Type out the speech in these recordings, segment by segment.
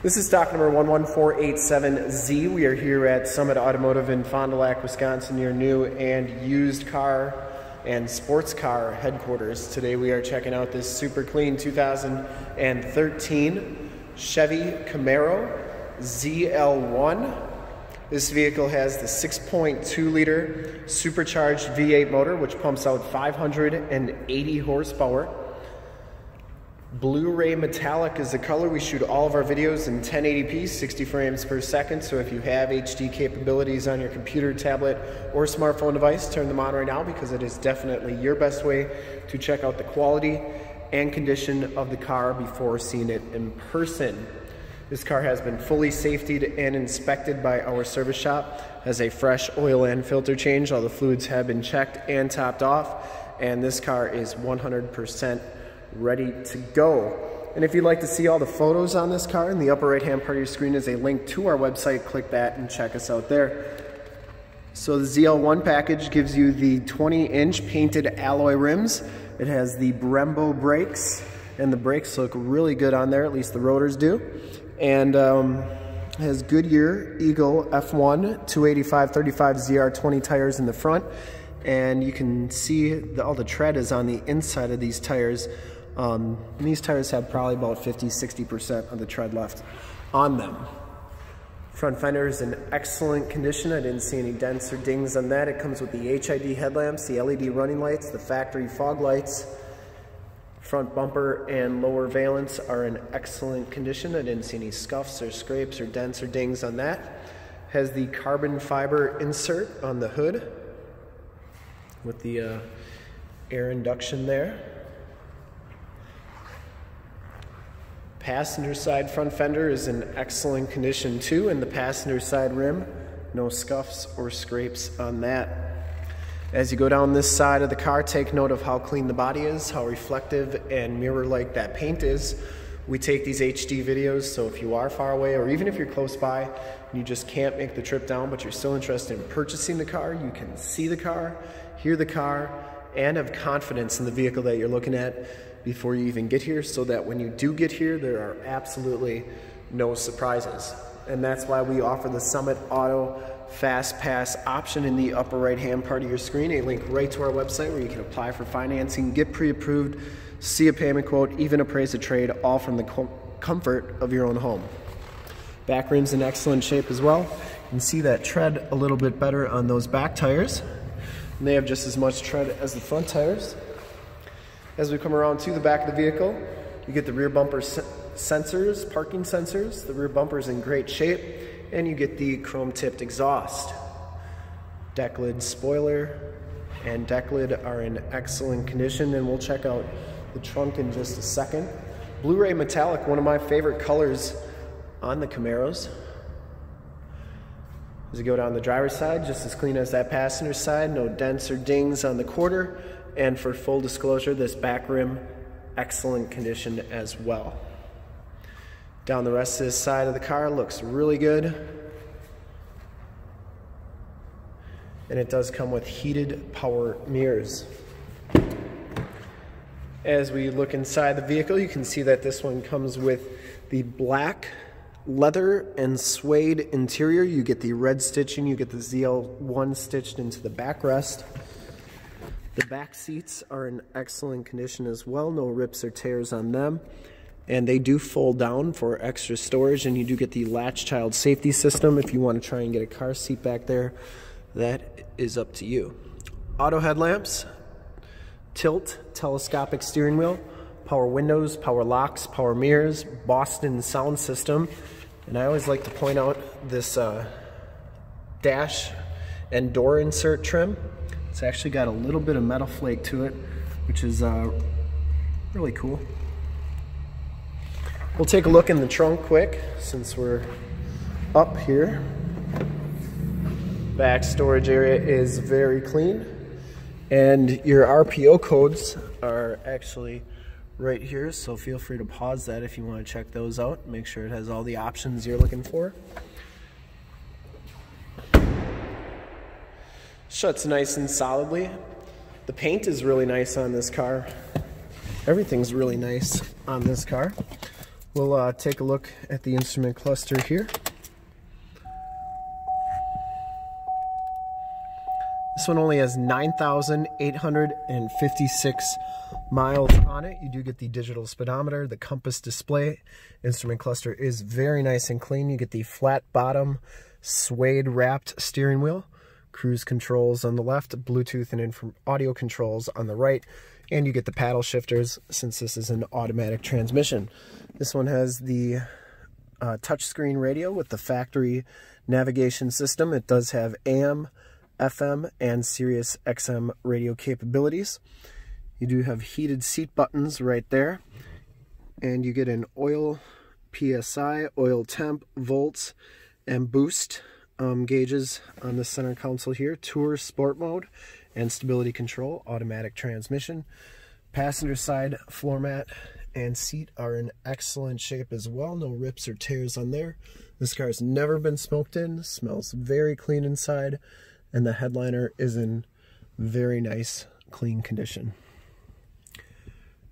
This is stock number 11487Z. We are here at Summit Automotive in Fond du Lac, Wisconsin, your new and used car and sports car headquarters. Today we are checking out this super clean 2013 Chevy Camaro ZL1. This vehicle has the 6.2 liter supercharged V8 motor, which pumps out 580 horsepower. Blue Ray metallic is the color. We shoot all of our videos in 1080p, 60 frames per second. So if you have HD capabilities on your computer, tablet, or smartphone device, turn them on right now because it is definitely your best way to check out the quality and condition of the car before seeing it in person. This car has been fully safetied and inspected by our service shop, has a fresh oil and filter change. All the fluids have been checked and topped off, and this car is 100% ready to go. And if you'd like to see all the photos on this car, in the upper right hand part of your screen is a link to our website. Click that and check us out there. So the ZL1 package gives you the 20 inch painted alloy rims. It has the Brembo brakes and the brakes look really good on there, at least the rotors do. And um, has Goodyear Eagle F1 285 35 ZR20 tires in the front. And you can see the, all the tread is on the inside of these tires. Um, these tires have probably about 50, 60% of the tread left on them. Front fender is in excellent condition. I didn't see any dents or dings on that. It comes with the HID headlamps, the LED running lights, the factory fog lights. Front bumper and lower valance are in excellent condition. I didn't see any scuffs or scrapes or dents or dings on that. Has the carbon fiber insert on the hood with the uh, air induction there. Passenger side front fender is in excellent condition too, and the passenger side rim, no scuffs or scrapes on that. As you go down this side of the car, take note of how clean the body is, how reflective and mirror-like that paint is. We take these HD videos, so if you are far away or even if you're close by and you just can't make the trip down, but you're still interested in purchasing the car, you can see the car, hear the car, and have confidence in the vehicle that you're looking at before you even get here so that when you do get here, there are absolutely no surprises. And that's why we offer the Summit Auto Fast Pass option in the upper right hand part of your screen, a link right to our website where you can apply for financing, get pre-approved, see a payment quote, even appraise a trade, all from the comfort of your own home. Back rim's in excellent shape as well. You can see that tread a little bit better on those back tires. And they have just as much tread as the front tires. As we come around to the back of the vehicle, you get the rear bumper sensors, parking sensors. The rear bumper is in great shape, and you get the chrome tipped exhaust. Deck lid spoiler and deck lid are in excellent condition, and we'll check out the trunk in just a second. Blue Ray metallic, one of my favorite colors on the Camaros. As you go down the driver's side, just as clean as that passenger side, no dents or dings on the quarter. And for full disclosure, this back rim, excellent condition as well. Down the rest of this side of the car looks really good. And it does come with heated power mirrors. As we look inside the vehicle, you can see that this one comes with the black leather and suede interior. You get the red stitching, you get the ZL1 stitched into the backrest. The back seats are in excellent condition as well, no rips or tears on them. And they do fold down for extra storage, and you do get the latch child safety system if you want to try and get a car seat back there. That is up to you. Auto headlamps, tilt, telescopic steering wheel, power windows, power locks, power mirrors, Boston sound system. And I always like to point out this uh, dash and door insert trim. It's actually got a little bit of metal flake to it, which is uh, really cool. We'll take a look in the trunk quick since we're up here. Back storage area is very clean. And your RPO codes are actually right here, so feel free to pause that if you want to check those out. Make sure it has all the options you're looking for. Shuts nice and solidly. The paint is really nice on this car. Everything's really nice on this car. we'll uh, take a look at the instrument cluster here. This one only has 9,856 miles on it. You do get the digital speedometer, the compass display. Instrument cluster is very nice and clean. You get the flat bottom suede wrapped steering wheel, cruise controls on the left, Bluetooth and audio controls on the right, and you get the paddle shifters since this is an automatic transmission. This one has the uh, touchscreen radio with the factory navigation system. It does have AM, FM and Sirius XM radio capabilities. You do have heated seat buttons right there. And you get an oil PSI, oil temp, volts, and boost um, gauges on the center console here. Tour sport mode and stability control, automatic transmission. Passenger side floor mat and seat are in excellent shape as well. No rips or tears on there. This car has never been smoked in. Smells very clean inside and the headliner is in very nice clean condition.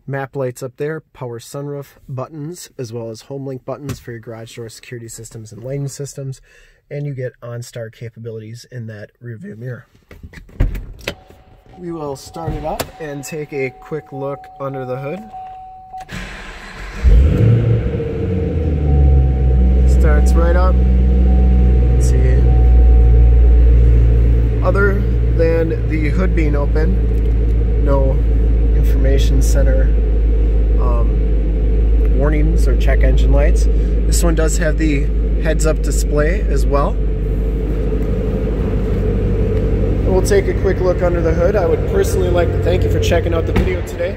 Map lights up there, power sunroof buttons, as well as home link buttons for your garage door security systems and lighting systems, and you get OnStar capabilities in that rearview mirror. We will start it up and take a quick look under the hood. Starts right up. See? Other than the hood being open, no information center um, warnings or check engine lights. This one does have the heads-up display as well. We'll take a quick look under the hood. I would personally like to thank you for checking out the video today.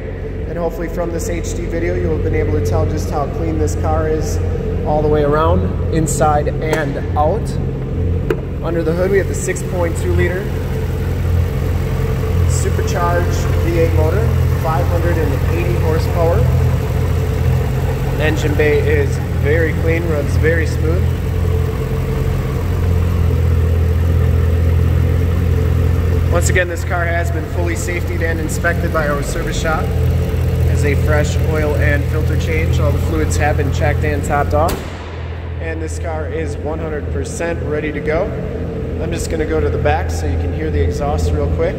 And hopefully from this HD video, you'll have been able to tell just how clean this car is all the way around, inside and out. Under the hood, we have the 6.2 liter supercharged V8 motor, 580 horsepower. Engine bay is very clean, runs very smooth. Once again, this car has been fully safetied and inspected by our service shop. As a fresh oil and filter change, all the fluids have been checked and topped off and this car is 100% ready to go. I'm just going to go to the back so you can hear the exhaust real quick.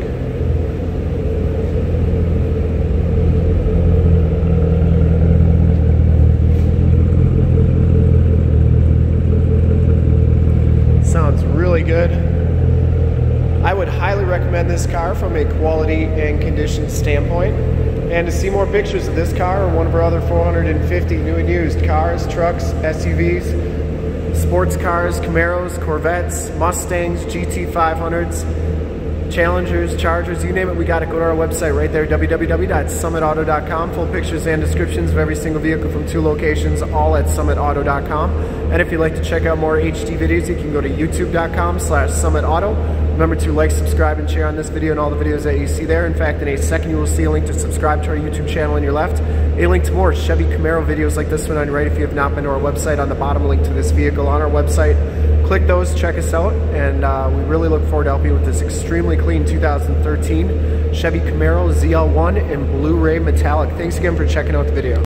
Really good. I would highly recommend this car from a quality and condition standpoint. And to see more pictures of this car or one of our other 450 new and used cars, trucks, SUVs, sports cars, Camaros, Corvettes, Mustangs, GT500s, Challengers, Chargers, you name it, we got it. Go to our website right there, www.summitauto.com. Full pictures and descriptions of every single vehicle from two locations, all at summitauto.com. And if you'd like to check out more HD videos, you can go to youtube.com slash summitauto. Remember to like, subscribe, and share on this video and all the videos that you see there. In fact, in a second, you will see a link to subscribe to our YouTube channel on your left, a link to more Chevy Camaro videos like this one on your right if you have not been to our website. On the bottom, link to this vehicle on our website. Click those, check us out, and uh, we really look forward to helping you with this extremely clean 2013 Chevy Camaro ZL1 in Blue Ray Metallic. Thanks again for checking out the video.